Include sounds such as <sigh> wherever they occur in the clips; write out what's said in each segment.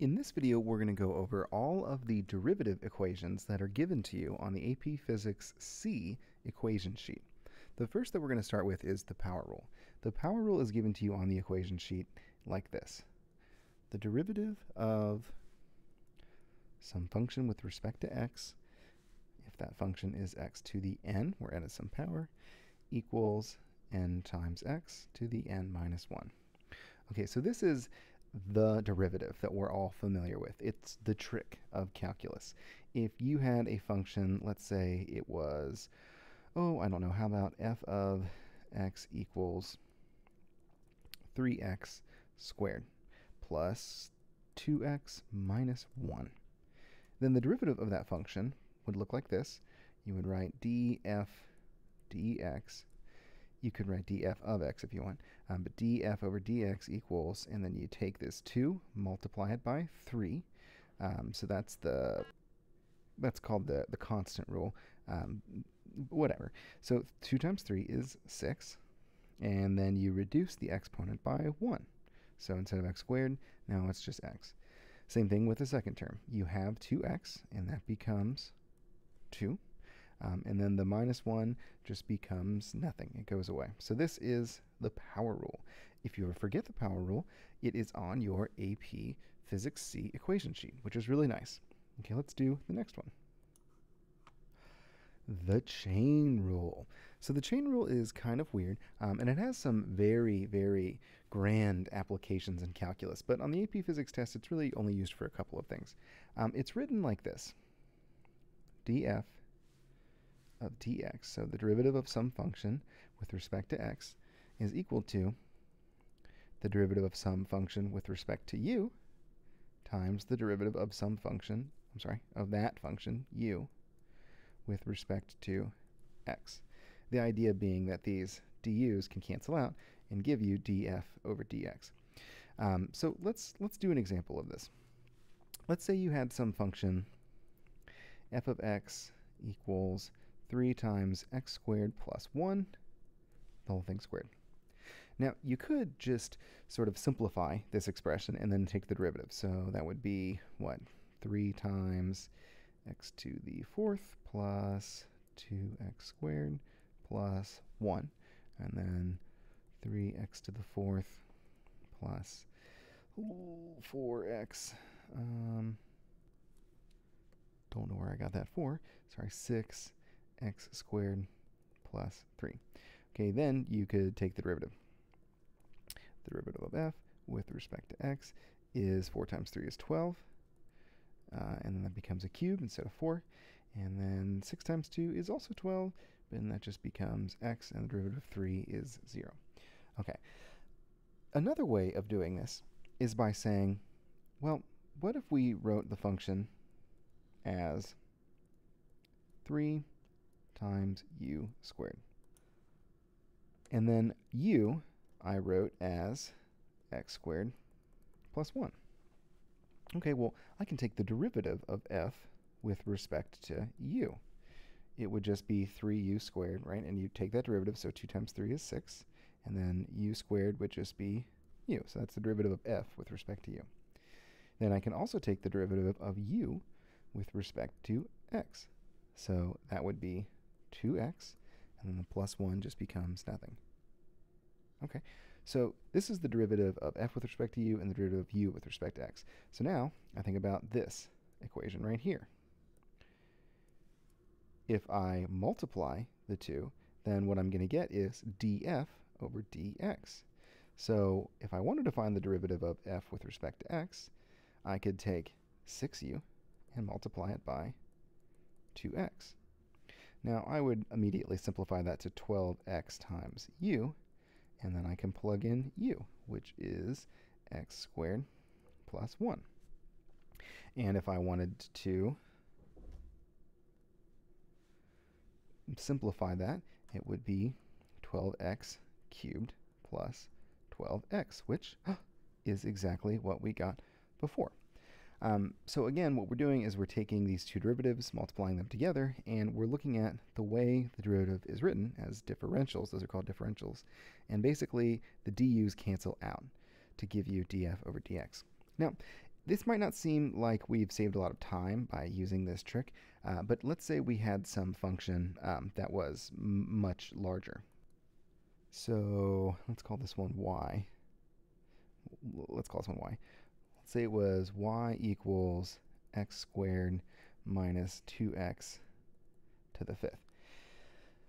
In this video, we're going to go over all of the derivative equations that are given to you on the AP Physics C equation sheet. The first that we're going to start with is the power rule. The power rule is given to you on the equation sheet like this. The derivative of some function with respect to x, if that function is x to the n, we're at some power, equals n times x to the n minus 1. Okay, so this is the derivative that we're all familiar with. It's the trick of calculus. If you had a function, let's say it was, oh, I don't know, how about f of x equals 3x squared plus 2x minus 1. Then the derivative of that function would look like this. You would write df dx you could write df of x if you want, um, but df over dx equals, and then you take this 2, multiply it by 3. Um, so that's the that's called the, the constant rule. Um, whatever. So 2 times 3 is 6, and then you reduce the exponent by 1. So instead of x squared, now it's just x. Same thing with the second term. You have 2x, and that becomes 2. Um, and then the minus 1 just becomes nothing. It goes away. So this is the power rule. If you ever forget the power rule, it is on your AP Physics C equation sheet, which is really nice. Okay, let's do the next one. The chain rule. So the chain rule is kind of weird, um, and it has some very, very grand applications in calculus. But on the AP Physics test, it's really only used for a couple of things. Um, it's written like this. df of dx, so the derivative of some function with respect to x, is equal to the derivative of some function with respect to u times the derivative of some function, I'm sorry, of that function, u, with respect to x. The idea being that these du's can cancel out and give you df over dx. Um, so let's, let's do an example of this. Let's say you had some function f of x equals 3 times x squared plus 1, the whole thing squared. Now, you could just sort of simplify this expression and then take the derivative. So that would be, what, 3 times x to the fourth plus 2x squared plus 1. And then 3x to the fourth plus 4x. Um, don't know where I got that 4. Sorry, 6 x squared plus 3. Okay, then you could take the derivative. The derivative of f with respect to x is 4 times 3 is 12. Uh, and then that becomes a cube instead of 4. And then 6 times 2 is also 12, and that just becomes x, and the derivative of 3 is 0. Okay. Another way of doing this is by saying, well, what if we wrote the function as 3 times u squared. And then u I wrote as x squared plus 1. Okay, well, I can take the derivative of f with respect to u. It would just be 3u squared, right? And you take that derivative, so 2 times 3 is 6. And then u squared would just be u. So that's the derivative of f with respect to u. Then I can also take the derivative of u with respect to x. So that would be 2x, and then the plus 1 just becomes nothing. Okay, so this is the derivative of f with respect to u and the derivative of u with respect to x. So now I think about this equation right here. If I multiply the two, then what I'm going to get is df over dx. So if I wanted to find the derivative of f with respect to x, I could take 6u and multiply it by 2x. Now I would immediately simplify that to 12x times u, and then I can plug in u, which is x squared plus 1. And if I wanted to simplify that, it would be 12x cubed plus 12x, which <gasps> is exactly what we got before. Um, so again, what we're doing is we're taking these two derivatives, multiplying them together, and we're looking at the way the derivative is written as differentials. Those are called differentials. And basically, the du's cancel out to give you df over dx. Now, this might not seem like we've saved a lot of time by using this trick, uh, but let's say we had some function um, that was much larger. So let's call this one y. Let's call this one y. Say it was y equals x squared minus 2x to the fifth.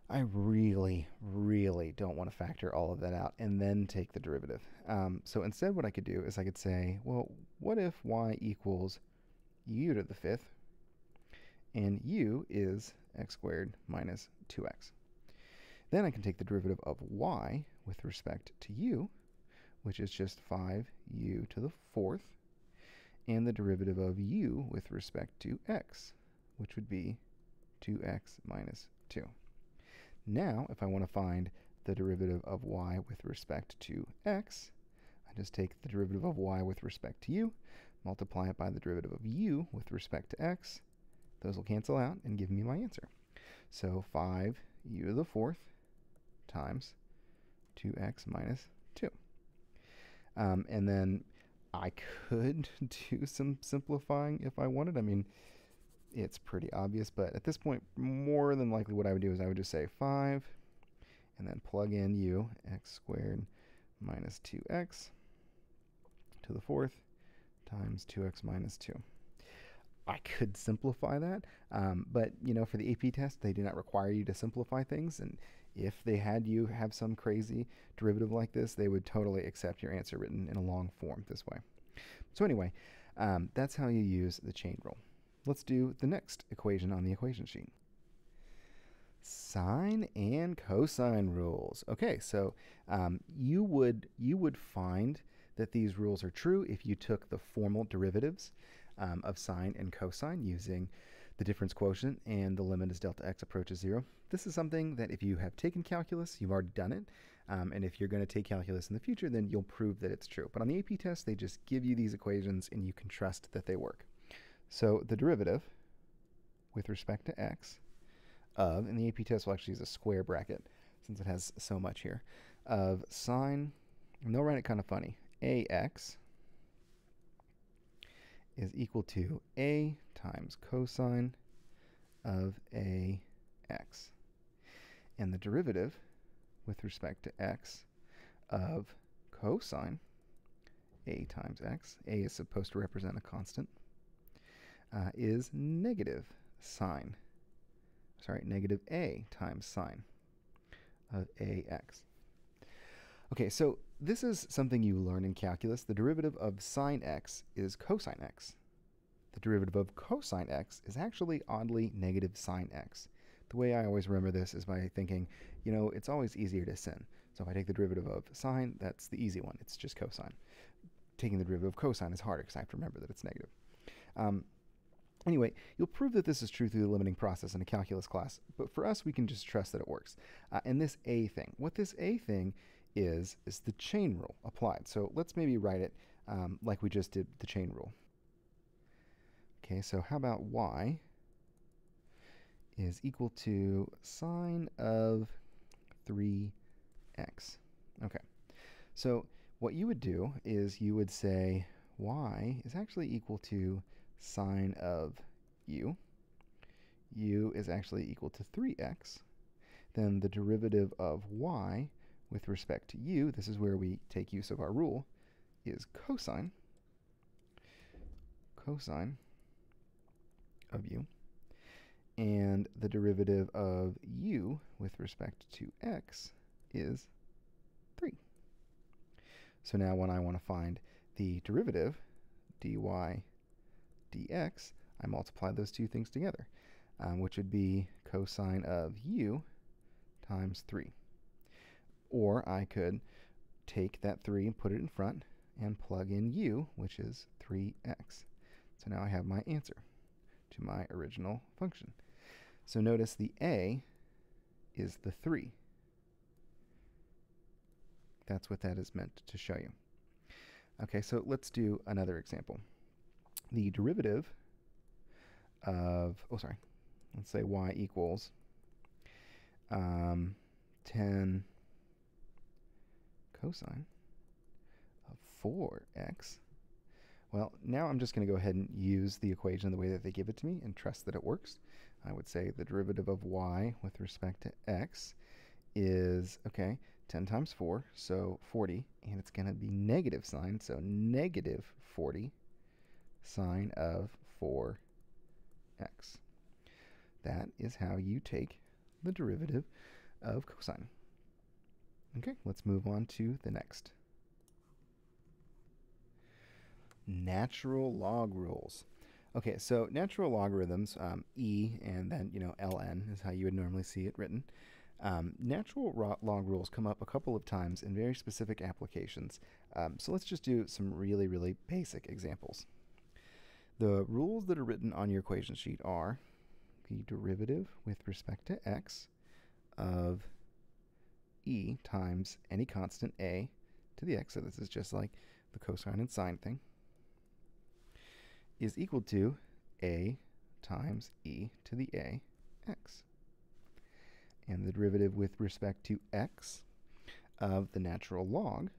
I really, really don't want to factor all of that out and then take the derivative. Um, so instead what I could do is I could say, well, what if y equals u to the fifth and u is x squared minus 2x. Then I can take the derivative of y with respect to u, which is just 5u to the fourth, and the derivative of u with respect to x, which would be 2x minus 2. Now, if I want to find the derivative of y with respect to x, I just take the derivative of y with respect to u, multiply it by the derivative of u with respect to x. Those will cancel out and give me my answer. So 5 u to the fourth times 2x minus 2. Um, and then I could <laughs> do some simplifying if I wanted. I mean, it's pretty obvious, but at this point, more than likely what I would do is I would just say 5 and then plug in u, x squared minus 2x to the fourth times 2x minus 2. I could simplify that, um, but you know, for the AP test, they do not require you to simplify things, and if they had you have some crazy derivative like this, they would totally accept your answer written in a long form this way. So anyway, um, that's how you use the chain rule. Let's do the next equation on the equation sheet. Sine and cosine rules. Okay, so um, you would you would find that these rules are true if you took the formal derivatives um, of sine and cosine using the difference quotient and the limit as delta x approaches zero. This is something that if you have taken calculus, you've already done it. Um, and if you're going to take calculus in the future, then you'll prove that it's true. But on the AP test, they just give you these equations and you can trust that they work. So the derivative with respect to x of, and the AP test will actually use a square bracket since it has so much here, of sine, and they'll write it kind of funny, ax is equal to a times cosine of ax. And the derivative with respect to x of cosine a times x, a is supposed to represent a constant, uh, is negative sine, sorry, negative a times sine of ax. Okay, so this is something you learn in calculus. The derivative of sine x is cosine x. The derivative of cosine x is actually oddly negative sine x. The way I always remember this is by thinking, you know, it's always easier to sin. So if I take the derivative of sine, that's the easy one. It's just cosine. Taking the derivative of cosine is harder because I have to remember that it's negative. Um, Anyway, you'll prove that this is true through the limiting process in a calculus class, but for us, we can just trust that it works. Uh, and this A thing, what this A thing is, is the chain rule applied. So let's maybe write it um, like we just did the chain rule. Okay, so how about y is equal to sine of 3x? Okay, so what you would do is you would say y is actually equal to sine of u. u is actually equal to 3x. Then the derivative of y with respect to u, this is where we take use of our rule, is cosine, cosine of u. And the derivative of u with respect to x is 3. So now when I want to find the derivative, dy dx, I multiply those two things together, um, which would be cosine of u times 3. Or I could take that 3 and put it in front and plug in u, which is 3x. So now I have my answer to my original function. So notice the a is the 3. That's what that is meant to show you. Okay, so let's do another example the derivative of, oh, sorry, let's say y equals um, 10 cosine of 4x Well, now I'm just going to go ahead and use the equation the way that they give it to me and trust that it works. I would say the derivative of y with respect to x is, okay, 10 times 4, so 40, and it's going to be negative sign, so negative 40 sine of 4x. That is how you take the derivative of cosine. Okay, let's move on to the next. Natural log rules. Okay, so natural logarithms, um, e and then, you know, ln is how you would normally see it written. Um, natural log rules come up a couple of times in very specific applications. Um, so let's just do some really, really basic examples. The rules that are written on your equation sheet are the derivative with respect to x of e times any constant a to the x, so this is just like the cosine and sine thing, is equal to a times e to the a x and the derivative with respect to x of the natural log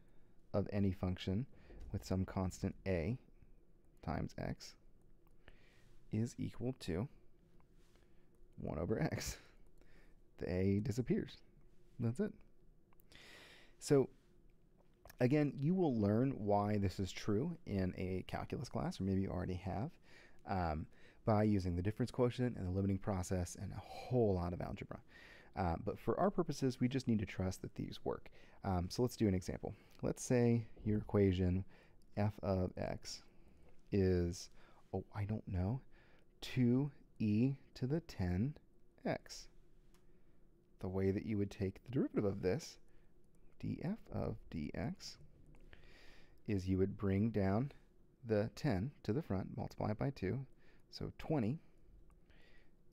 of any function with some constant a times x is equal to 1 over x. The a disappears. That's it. So again, you will learn why this is true in a calculus class, or maybe you already have, um, by using the difference quotient and the limiting process and a whole lot of algebra. Uh, but for our purposes, we just need to trust that these work. Um, so let's do an example. Let's say your equation f of x is, oh, I don't know, 2e to the 10x. The way that you would take the derivative of this, df of dx, is you would bring down the 10 to the front, multiply it by 2, so 20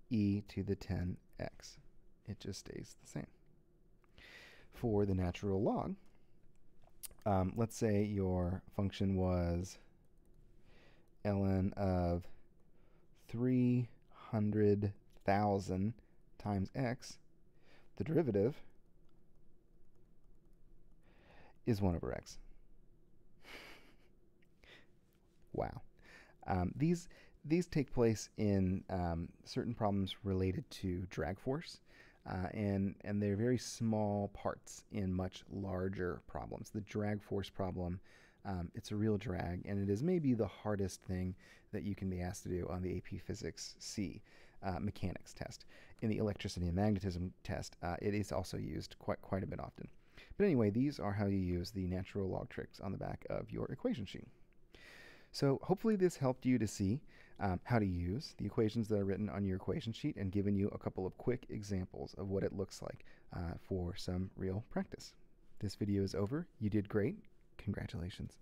e to the 10x it just stays the same. For the natural log, um, let's say your function was ln of 300,000 times x, the derivative is 1 over x. wow. Um, these, these take place in um, certain problems related to drag force. Uh, and, and they're very small parts in much larger problems. The drag force problem, um, it's a real drag, and it is maybe the hardest thing that you can be asked to do on the AP Physics C uh, mechanics test. In the electricity and magnetism test, uh, it is also used quite, quite a bit often. But anyway, these are how you use the natural log tricks on the back of your equation sheet. So hopefully this helped you to see um, how to use the equations that are written on your equation sheet and given you a couple of quick examples of what it looks like uh, for some real practice. This video is over. You did great. Congratulations.